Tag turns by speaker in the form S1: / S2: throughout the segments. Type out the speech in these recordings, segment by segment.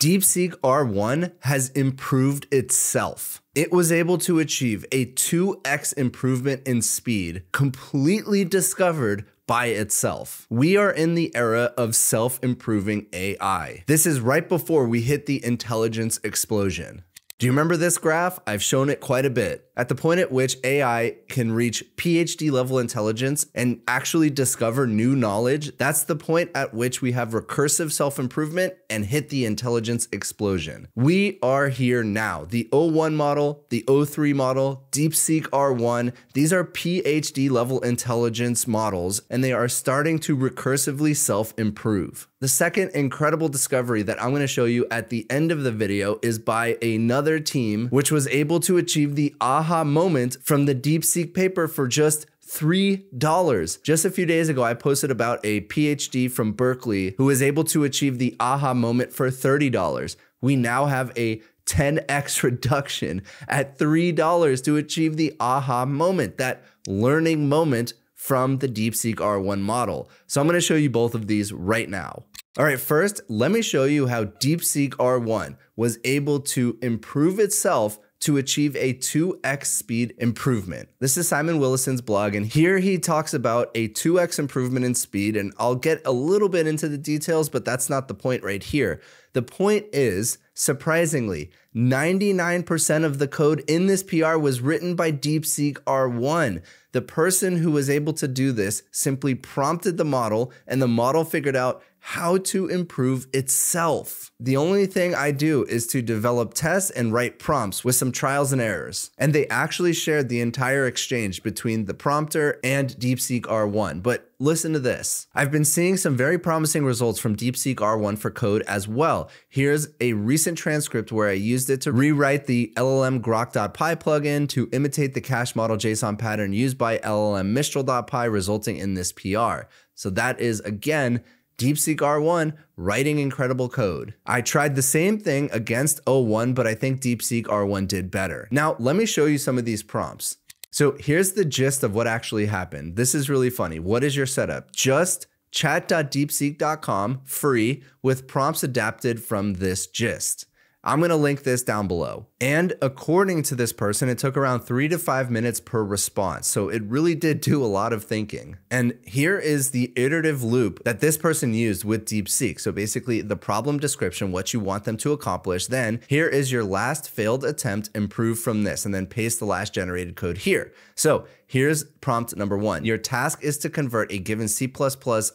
S1: DeepSeek R1 has improved itself. It was able to achieve a 2x improvement in speed, completely discovered by itself. We are in the era of self improving AI. This is right before we hit the intelligence explosion. Do you remember this graph? I've shown it quite a bit. At the point at which AI can reach PhD level intelligence and actually discover new knowledge, that's the point at which we have recursive self improvement and hit the intelligence explosion. We are here now. The O1 model, the O3 model, DeepSeek R1, these are PhD level intelligence models, and they are starting to recursively self improve. The second incredible discovery that I'm going to show you at the end of the video is by another team, which was able to achieve the aha moment from the DeepSeek paper for just $3. Just a few days ago, I posted about a PhD from Berkeley who was able to achieve the aha moment for $30. We now have a 10x reduction at $3 to achieve the aha moment, that learning moment from the DeepSeek R1 model. So I'm going to show you both of these right now. All right, first, let me show you how DeepSeek R1 was able to improve itself to achieve a 2x speed improvement. This is Simon Willison's blog, and here he talks about a 2x improvement in speed. And I'll get a little bit into the details, but that's not the point right here. The point is, surprisingly, 99% of the code in this PR was written by DeepSeek R1. The person who was able to do this simply prompted the model, and the model figured out how to improve itself. The only thing I do is to develop tests and write prompts with some trials and errors. And they actually shared the entire exchange between the prompter and DeepSeek R1. But listen to this. I've been seeing some very promising results from DeepSeek R1 for code as well. Here's a recent transcript where I used it to rewrite the LLM groq.py plugin to imitate the cache model JSON pattern used by LLM Mistral.py, resulting in this PR. So that is, again, DeepSeek R1 writing incredible code. I tried the same thing against O1, but I think DeepSeek R1 did better. Now, let me show you some of these prompts. So here's the gist of what actually happened. This is really funny. What is your setup? Just chat.deepseek.com free with prompts adapted from this gist. I'm going to link this down below. And according to this person, it took around three to five minutes per response. So it really did do a lot of thinking. And here is the iterative loop that this person used with DeepSeek. So basically the problem description, what you want them to accomplish. Then here is your last failed attempt, improve from this, and then paste the last generated code here. So Here's prompt number one. Your task is to convert a given C++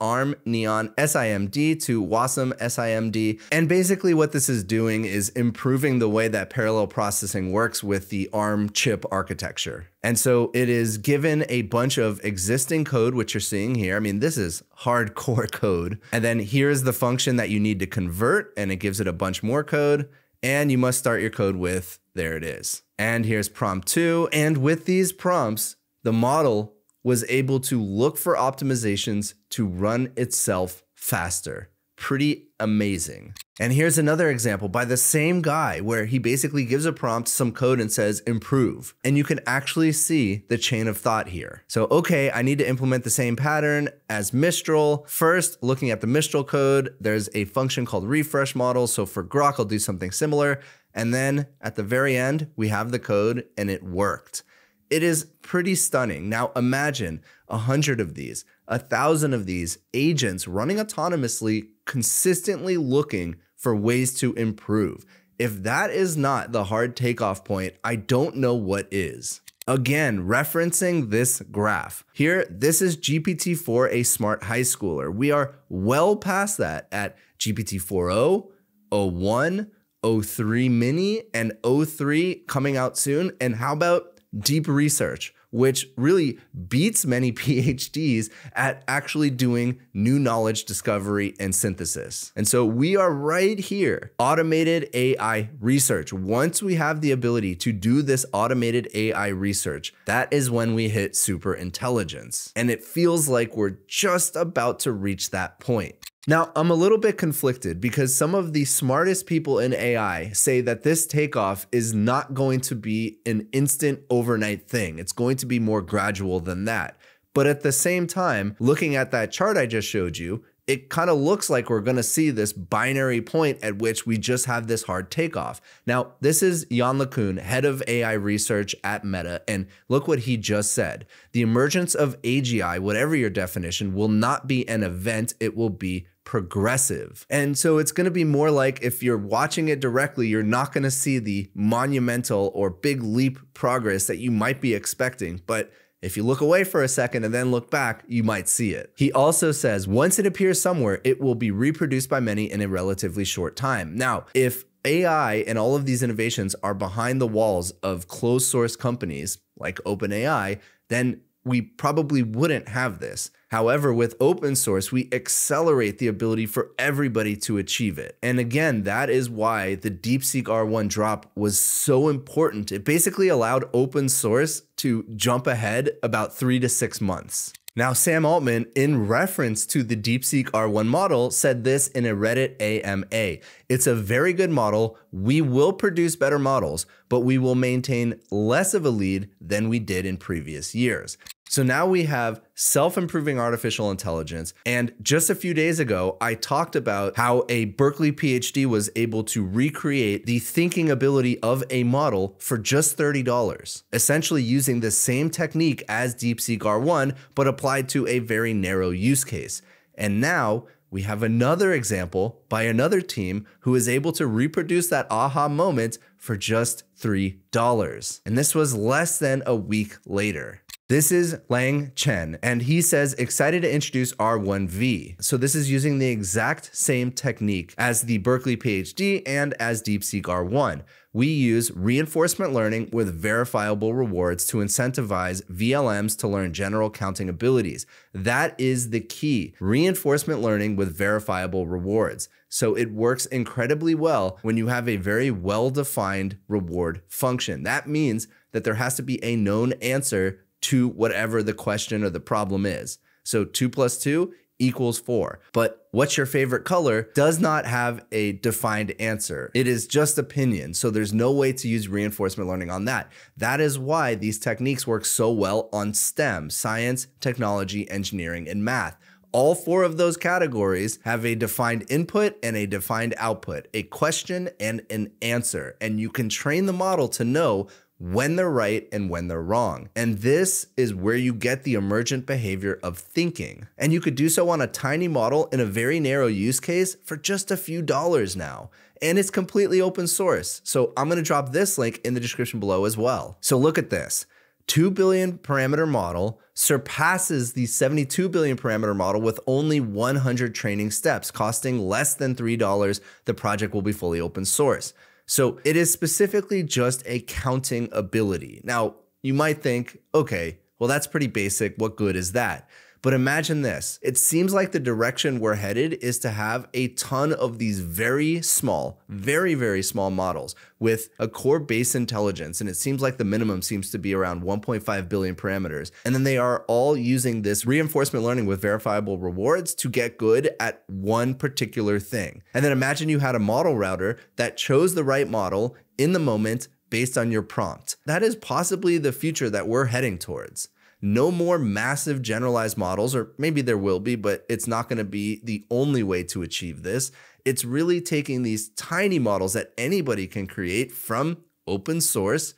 S1: ARM Neon SIMD to Wasm SIMD. And basically what this is doing is improving the way that parallel processing works with the ARM chip architecture. And so it is given a bunch of existing code, which you're seeing here. I mean, this is hardcore code. And then here's the function that you need to convert, and it gives it a bunch more code. And you must start your code with, there it is. And here's prompt two. And with these prompts, the model was able to look for optimizations to run itself faster. Pretty amazing. And here's another example by the same guy where he basically gives a prompt, some code, and says improve. And you can actually see the chain of thought here. So, okay, I need to implement the same pattern as Mistral. First, looking at the Mistral code, there's a function called refresh model. So for Groq, I'll do something similar. And then at the very end, we have the code and it worked. It is pretty stunning. Now imagine a hundred of these, a thousand of these agents running autonomously, consistently looking for ways to improve. If that is not the hard takeoff point, I don't know what is. Again, referencing this graph. Here, this is GPT-4, a smart high schooler. We are well past that at GPT-4o, O1, O3 mini, and O3 coming out soon. And how about deep research, which really beats many PhDs at actually doing new knowledge discovery and synthesis. And so we are right here, automated AI research. Once we have the ability to do this automated AI research, that is when we hit super intelligence. And it feels like we're just about to reach that point. Now, I'm a little bit conflicted because some of the smartest people in AI say that this takeoff is not going to be an instant overnight thing. It's going to be more gradual than that. But at the same time, looking at that chart I just showed you, it kind of looks like we're going to see this binary point at which we just have this hard takeoff. Now, this is Yann LeCun, head of AI research at Meta, and look what he just said. The emergence of AGI, whatever your definition, will not be an event, it will be progressive. And so it's going to be more like if you're watching it directly, you're not going to see the monumental or big leap progress that you might be expecting. But if you look away for a second and then look back, you might see it. He also says once it appears somewhere, it will be reproduced by many in a relatively short time. Now, if AI and all of these innovations are behind the walls of closed source companies like OpenAI, then we probably wouldn't have this. However, with open source, we accelerate the ability for everybody to achieve it. And again, that is why the DeepSeek R1 drop was so important. It basically allowed open source to jump ahead about three to six months. Now, Sam Altman, in reference to the DeepSeek R1 model, said this in a Reddit AMA. It's a very good model. We will produce better models, but we will maintain less of a lead than we did in previous years. So now we have self improving artificial intelligence. And just a few days ago, I talked about how a Berkeley PhD was able to recreate the thinking ability of a model for just $30, essentially using the same technique as DeepSeek R1, but applied to a very narrow use case. And now we have another example by another team who is able to reproduce that aha moment for just $3. And this was less than a week later. This is Liang Chen, and he says, excited to introduce R1V. So this is using the exact same technique as the Berkeley PhD and as DeepSeek R1. We use reinforcement learning with verifiable rewards to incentivize VLMs to learn general counting abilities. That is the key, reinforcement learning with verifiable rewards. So it works incredibly well when you have a very well-defined reward function. That means that there has to be a known answer to whatever the question or the problem is. So 2 plus 2 equals 4. But what's your favorite color does not have a defined answer. It is just opinion. So there's no way to use reinforcement learning on that. That is why these techniques work so well on STEM, science, technology, engineering, and math. All four of those categories have a defined input and a defined output, a question and an answer. And you can train the model to know when they're right and when they're wrong. And this is where you get the emergent behavior of thinking. And you could do so on a tiny model in a very narrow use case for just a few dollars now. And it's completely open source. So I'm gonna drop this link in the description below as well. So look at this. 2 billion parameter model surpasses the 72 billion parameter model with only 100 training steps, costing less than $3. The project will be fully open source. So it is specifically just a counting ability. Now, you might think, okay, well, that's pretty basic. What good is that? But imagine this it seems like the direction we're headed is to have a ton of these very small, very, very small models with a core base intelligence. And it seems like the minimum seems to be around 1.5 billion parameters. And then they are all using this reinforcement learning with verifiable rewards to get good at one particular thing. And then imagine you had a model router that chose the right model in the moment based on your prompt. That is possibly the future that we're heading towards no more massive generalized models, or maybe there will be, but it's not going to be the only way to achieve this. It's really taking these tiny models that anybody can create from open source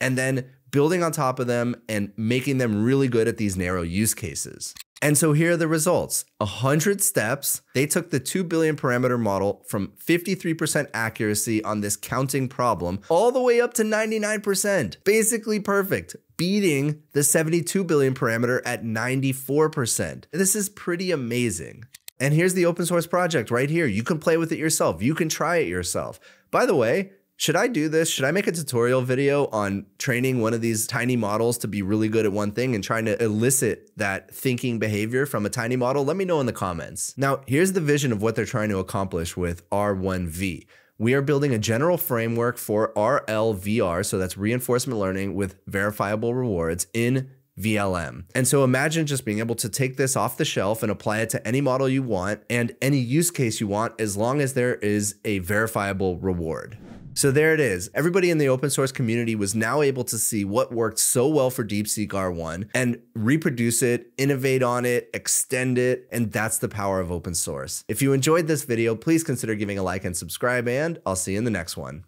S1: and then building on top of them and making them really good at these narrow use cases. And so here are the results 100 steps. They took the 2 billion parameter model from 53% accuracy on this counting problem all the way up to 99%. Basically perfect, beating the 72 billion parameter at 94%. This is pretty amazing. And here's the open source project right here. You can play with it yourself. You can try it yourself. By the way, should I do this? Should I make a tutorial video on training one of these tiny models to be really good at one thing and trying to elicit that thinking behavior from a tiny model? Let me know in the comments. Now, here's the vision of what they're trying to accomplish with R1V. We are building a general framework for RLVR, so that's reinforcement learning with verifiable rewards in VLM. And so imagine just being able to take this off the shelf and apply it to any model you want and any use case you want as long as there is a verifiable reward. So there it is. Everybody in the open source community was now able to see what worked so well for DeepSeek R1 and reproduce it, innovate on it, extend it, and that's the power of open source. If you enjoyed this video, please consider giving a like and subscribe, and I'll see you in the next one.